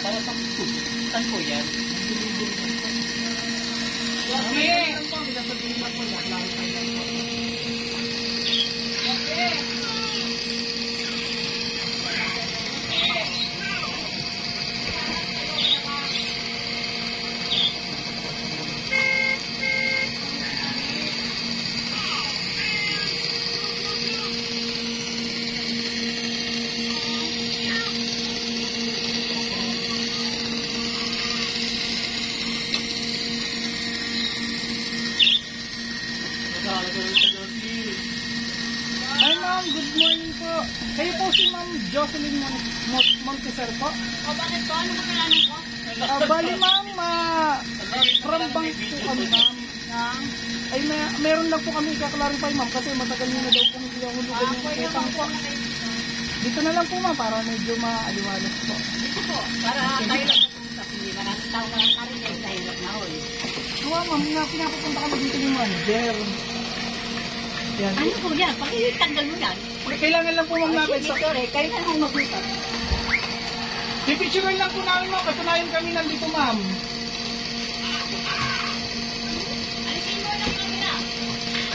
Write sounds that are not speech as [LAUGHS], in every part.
Para sa Saan po yan? Okay. Kayo po si ma'am Jocelyn Mon Mon Monteser po? O bakit po? Ano ba kailangan ko? Ah, bali ma'am, uh, from bank po kami ma'am. Nang? Ay may, meron lang po kami i-clarify ma'am kasi matagal nyo na daw po hindi ako lugan Ah, yung utang po. dito. Na lang po ma'am para medyo maaliwalas po. Dito po. Para tayo lang mag-uusap. Hindi maraming tao na narinig na hirap na ho eh. Huwa ma'am, na pinapapunta kami dito ni manager. Ano po yan? Pakitanggal mo yan. Kailangan lang po ma'am namin sa... na lang mag-usap. Pipicturean lang po namin ma'am, katunayan kami nandito ma'am. Na.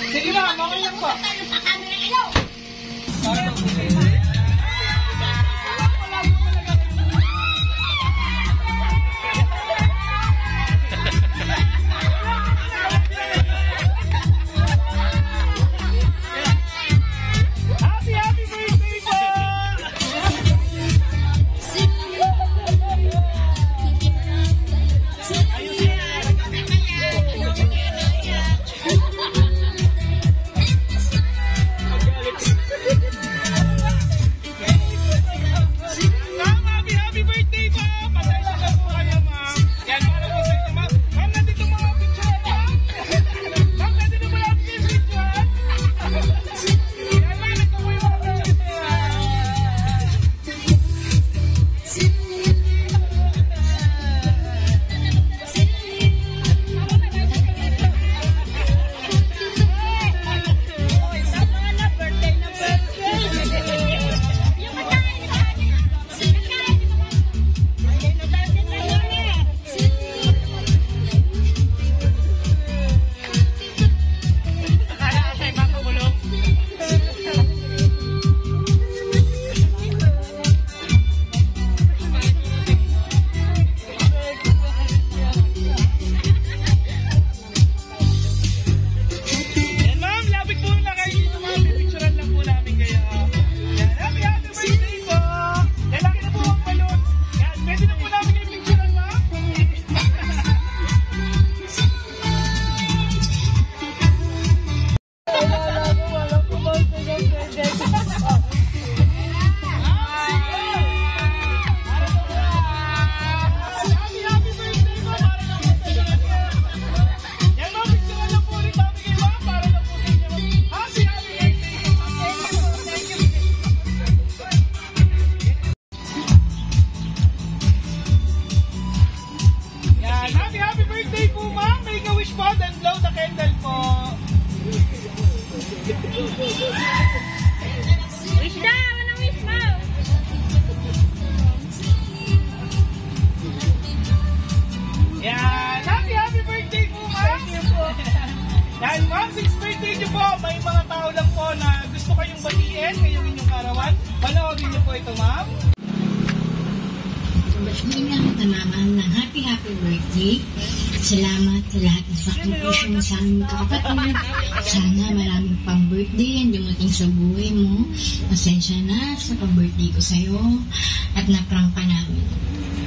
Sige ma'am, okay lang po. Sa camera ilaw. Happy, Nga kita naman ng happy happy birthday. Salamat sa lahat ng sakripisyo mo sa aming kapatid. Sana maraming pang birthday ang dumating sa buhay mo. Pasensya na sa pang-birthday ko sa'yo at naprang pa namin.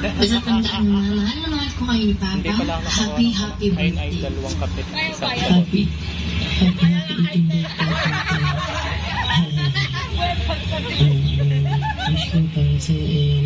Basta tandaan mo na mahal na mahal ko kayo ni Papa. Happy happy birthday. Happy. Happy happy birthday. Wish ko para sa long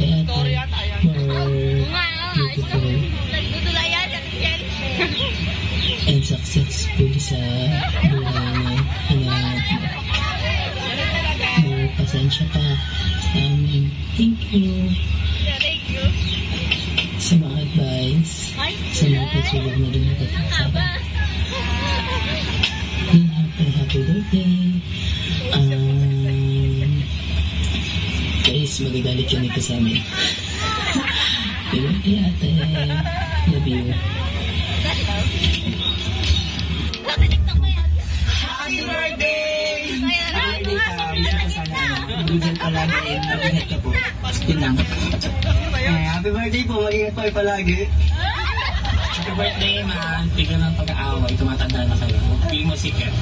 Victoria tayo. Nagdudulayan sa tingin. And successful sa ah. buhay na hinahanap mo. More pasensya pa sa amin. Thank you. Thank you. Sa mga advice, sa mga pitulog na dumagat sa guys, magagalit yun ito sa amin. Happy birthday, ate. Love you. Happy birthday! Ayan, ay, Hindi mga ka, sobrang wish ko lagi sana, na. ano, mag-enjoy ka po. Yun lang. Eh, happy birthday po, mag-ingat po palagi. Happy birthday, man. Tignan ng pag-aaway. Tumatanda na kayo. Feel mo sikat.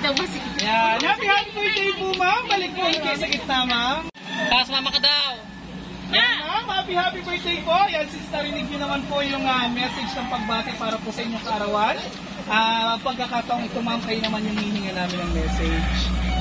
Daw masig. Yan. Happy, happy birthday po, ma'am. Balik po kayo sa gitna, ma'am. Tapos mama ka daw. Yan, ma'am. Happy, happy birthday po. Yan, since narinig niyo naman po yung ah, message ng pagbati para po sa inyong kaarawan. Ah, pagkakataong ito, ma'am, kayo naman yung hihinga namin ng message.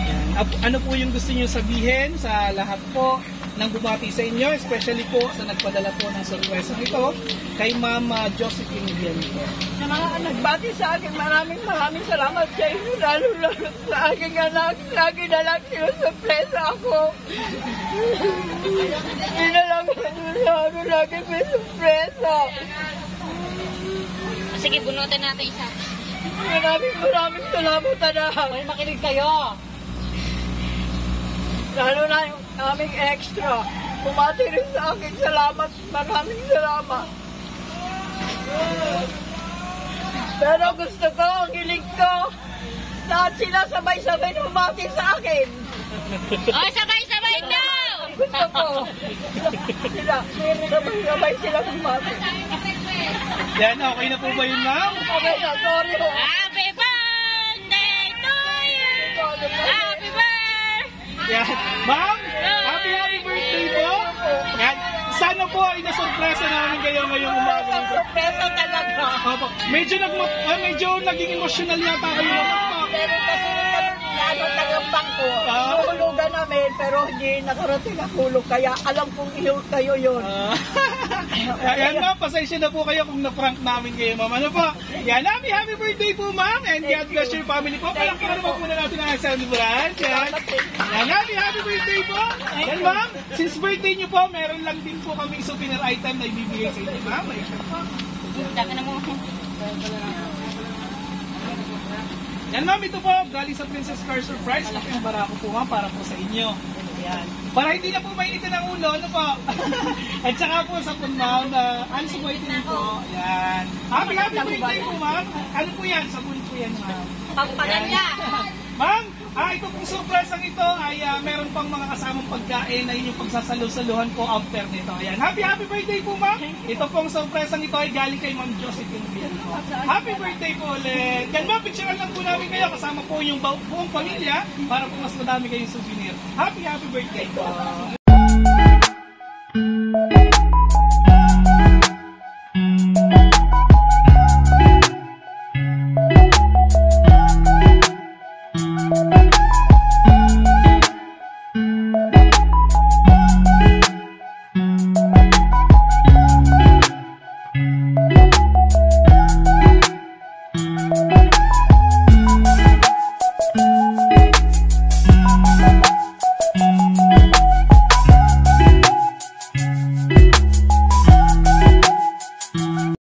Yan. Ano po yung gusto niyo sabihin sa lahat po ng bumati sa inyo, especially po sa nagpadala po ng surprise ito kay Ma'am ah, Josephine Villanueva. Sa mga nagbati sa akin, maraming maraming salamat sa inyo, lalo lalo sa aking anak. Lagi na lang sinusurpresa ako. Hindi na lang lalo lagi may surpresa. Sige, bunutin natin isa. Maraming maraming salamat, anak. May makinig kayo. Lalo na yung aming extra. Bumati rin sa akin, salamat. Maraming salamat. Pero gusto ko, ang hilig ko, lahat sila sabay-sabay bumati sa akin. Oh, sabay-sabay daw! Gusto ko. Sila, sabay-sabay sila bumati. Yan, okay na po ba yun, ma'am? Okay na, sorry ho. Happy birthday to you! Happy birthday! Yan. Ma'am, po ay nasurpresa namin kayo ngayong umaga. Ang sorpresa talaga. Opo. Medyo nag ah, medyo naging emotional yata kayo po. Pero kasi ano tagambang ko, Ah. Namin pero hindi nakarating ang hulog kaya alam kong iyo kayo yun. Ah, [LAUGHS] Yan ma'am, pasensya na po kayo kung na-prank namin kayo ma'am. Ano po? Yan, happy happy birthday po ma'am and God bless your family po. Parang para naman po na natin ang celebration. Yan. Yan, happy happy birthday po. Yan ma'am, since birthday niyo po, meron lang din po kami souvenir item na ibibigay sa inyo ma'am. May Dami na mo. Yan ma'am, ito po, galing sa Princess Car Surprise. Yung barako po ma'am, para po sa inyo. Yan. Para hindi na po mainitin ang ulo, ano po? [LAUGHS] At saka po sa pun ma'am, na ano po din po. Yan. Happy happy birthday po ma'am. Ano po yan? Sabon po yan ma'am. Pampalanda. Ma'am, Ah, ito pong surpresang ito ay uh, meron pang mga kasamang pagkain na inyong pagsasalusaluhan po after nito. Ayan. Happy, happy birthday po, ma'am. Ito pong surpresang ito ay galing kay Ma'am Josephine Bianco. Happy birthday po ulit. Yan, ma'am, picturean lang po namin kayo kasama po yung bu buong pamilya para po mas madami kayong souvenir. Happy, happy birthday po.